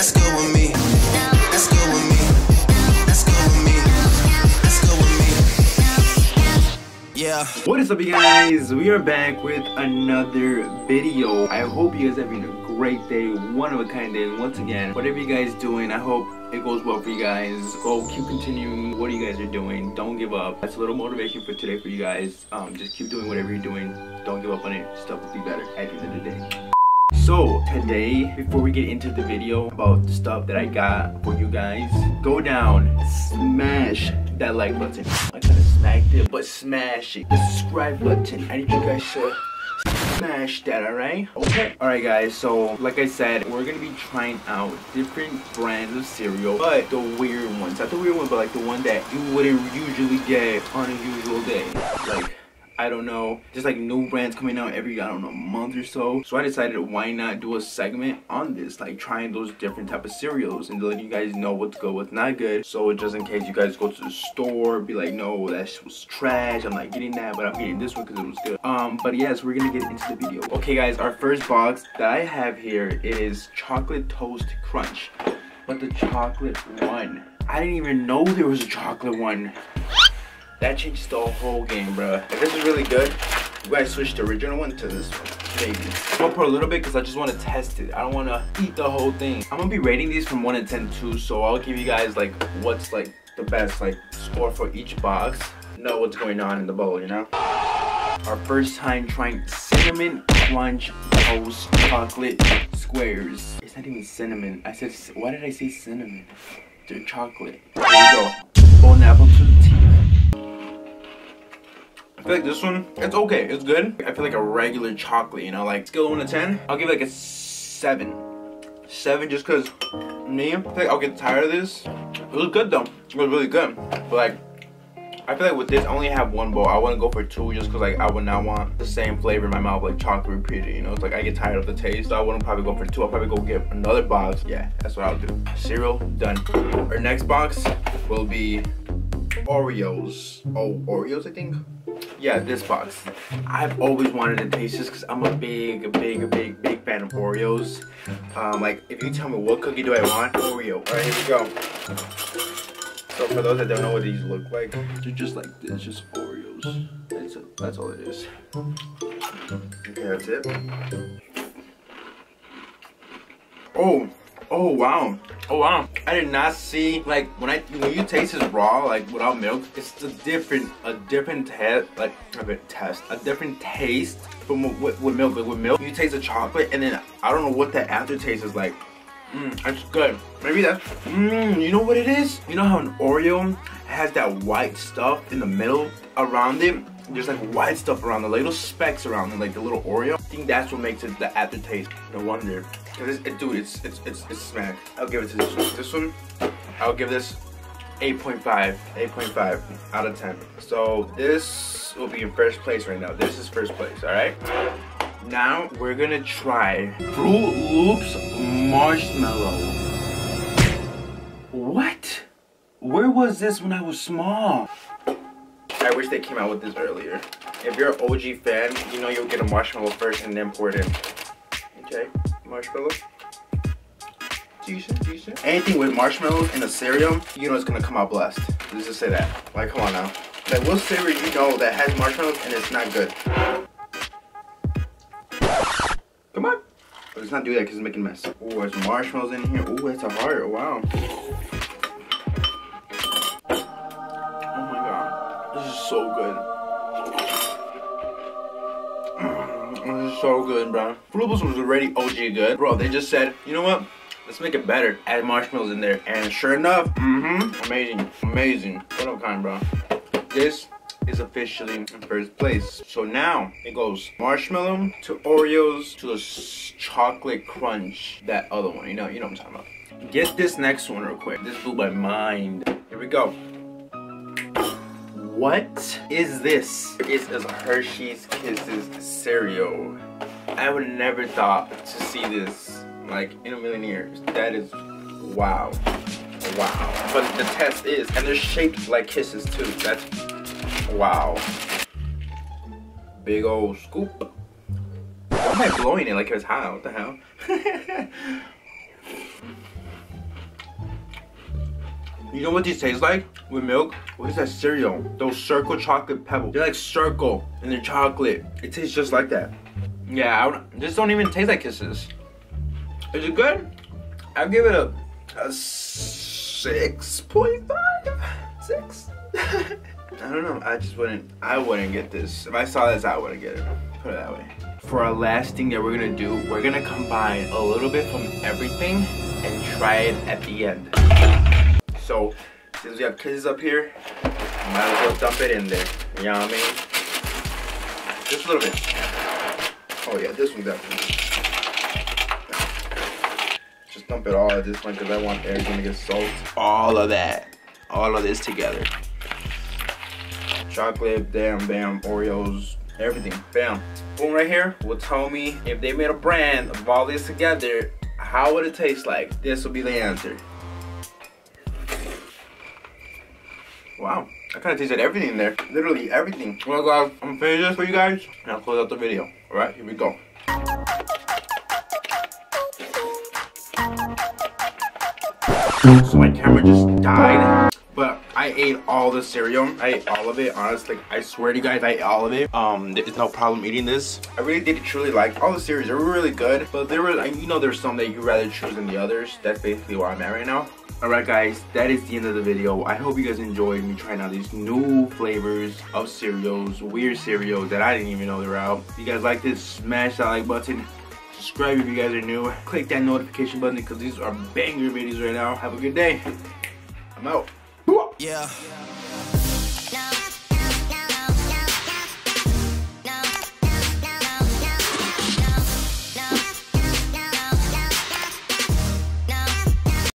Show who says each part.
Speaker 1: That's good with me. That's good with me. That's good with me. That's good with me. Yeah.
Speaker 2: What is up you guys? We are back with another video. I hope you guys are having a great day, one of a kind day. Once again, whatever you guys doing, I hope it goes well for you guys. Go keep continuing what you guys are doing. Don't give up. That's a little motivation for today for you guys. Um, just keep doing whatever you're doing. Don't give up on it. Stuff will be better at the end of the day. So today, before we get into the video about the stuff that I got for you guys, go down, smash that like button. I kind of smacked it, but smash it. The subscribe button. I need you guys to smash that, alright? Okay. Alright guys, so like I said, we're gonna be trying out different brands of cereal, but the weird ones. Not the weird ones, but like the one that you wouldn't usually get on a usual day. Like I don't know, just like new brands coming out every, I don't know, month or so. So I decided why not do a segment on this, like trying those different type of cereals and letting you guys know what's good, what's not good. So just in case you guys go to the store, be like, no, that was trash. I'm not getting that, but I'm getting this one because it was good. Um, but yes, we're gonna get into the video. Okay guys, our first box that I have here is Chocolate Toast Crunch. But the chocolate one, I didn't even know there was a chocolate one. That changes the whole game, bro. If this is really good, you guys switch the original one to this one, maybe. I'm gonna put a little bit because I just want to test it. I don't want to eat the whole thing. I'm gonna be rating these from 1 to 10 too, so I'll give you guys like what's like the best like score for each box. Know what's going on in the bowl, you know? Our first time trying cinnamon crunch toast chocolate squares. It's not even cinnamon. I said, why did I say cinnamon? They're chocolate. There you go. Feel like this one, it's okay, it's good. I feel like a regular chocolate, you know, like scale of 1 to 10, I'll give it like a 7. 7 just because me, I feel like I'll get tired of this. It was good though, it was really good. But like, I feel like with this, I only have one bowl. I wouldn't go for two just because like I would not want the same flavor in my mouth like chocolate repeated, you know? It's like I get tired of the taste, so I wouldn't probably go for two. I'll probably go get another box. Yeah, that's what I'll do. Cereal, done. Our next box will be Oreos. Oh, Oreos, I think? Yeah, this box. I've always wanted to taste this because I'm a big, big, big, big fan of Oreos. Um, like, if you tell me what cookie do I want, Oreo. All right, here we go. So for those that don't know what these look like, they're just like this, just Oreos. That's, it. that's all it is. Okay, that's it. Oh, oh wow. Oh wow. I did not see like when I when you taste this raw like without milk, it's a different a different test like a bit test a different taste from with, with milk. Like with milk, you taste the chocolate and then I don't know what the aftertaste is like. Mmm, it's good. Maybe that's, mmm, you know what it is? You know how an Oreo has that white stuff in the middle around it? There's like white stuff around the little specks around it, like the little Oreo. I think that's what makes it the aftertaste. No wonder. It, dude, it's it's it's it's smack. I'll give it to this one. This one, I'll give this 8.5, 8.5 out of 10. So this will be in first place right now. This is first place, all right? Now we're gonna try Froot Loops Marshmallow. What? Where was this when I was small? I wish they came out with this earlier. If you're an OG fan, you know you'll get a marshmallow first and then pour it in. Okay, marshmallow. Decent, decent. Anything with marshmallows in a cereal, you know it's gonna come out blessed. Let's just say that. Like, come on now. Like, what cereal you know that has marshmallows and it's not good? Come on. Let's not do that because it's making a mess. Oh, there's marshmallows in here. Oh, that's a heart. Wow. Oh my god. This is so good. This is so good, bro. Fruit was already OG good. Bro, they just said, you know what? Let's make it better. Add marshmallows in there. And sure enough, mm-hmm, amazing, amazing. What up, kind, bro? This is officially in first place. So now it goes marshmallow to Oreos to the chocolate crunch. That other one, you know, you know what I'm talking about. Get this next one real quick. This blew my mind. Here we go. What is this? It is a Hershey's Kisses cereal. I would never thought to see this like in a million years. That is wow. Wow. But the test is, and they're shaped like kisses too. That's wow. Big old scoop. Why am I blowing it like it was hot? What the hell? You know what these taste like with milk? What is that cereal? Those circle chocolate pebbles. They're like circle and they're chocolate. It tastes just like that. Yeah, I don't, this don't even taste like kisses. Is it good? I'll give it a, a 6.5? 6? I don't know. I just wouldn't, I wouldn't get this. If I saw this, I wouldn't get it. Put it that way. For our last thing that we're gonna do, we're gonna combine a little bit from everything and try it at the end. So, since we have kisses up here, might as well dump it in there. You know what I mean? Just a little bit. Oh yeah, this one definitely. Just dump it all at this one because I want everything to get soaked. All of that. All of this together. Chocolate, damn, bam, Oreos, everything, bam. Boom right here will tell me if they made a brand of all this together, how would it taste like? This will be the answer. Wow, I kind of tasted everything in there. Literally everything. Well guys, I'm gonna finish this for you guys and I'll close out the video. Alright, here we go. So my camera just died. But I ate all the cereal. I ate all of it. Honestly, I swear to you guys, I ate all of it. Um, there's no problem eating this. I really did truly like all the cereals. They're really good. But there were, you know, there's some that you rather choose than the others. That's basically where I'm at right now. Alright guys, that is the end of the video. I hope you guys enjoyed me trying out these new flavors of cereals, weird cereals that I didn't even know they were out. If you guys like this, smash that like button. Subscribe if you guys are new. Click that notification button because these are banger videos right now. Have a good day. I'm out.
Speaker 1: Yeah.